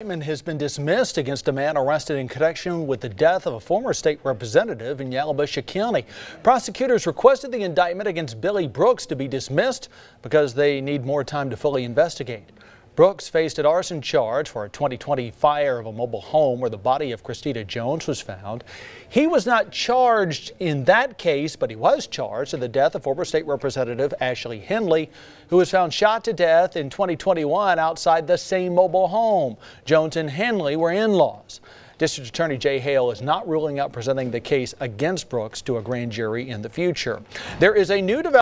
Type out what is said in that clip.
Indictment has been dismissed against a man arrested in connection with the death of a former state representative in Yalobusha County. Prosecutors requested the indictment against Billy Brooks to be dismissed because they need more time to fully investigate. Brooks faced an arson charge for a 2020 fire of a mobile home where the body of Christina Jones was found. He was not charged in that case, but he was charged in the death of former state representative Ashley Henley, who was found shot to death in 2021 outside the same mobile home. Jones and Henley were in-laws. District Attorney Jay Hale is not ruling out presenting the case against Brooks to a grand jury in the future. There is a new development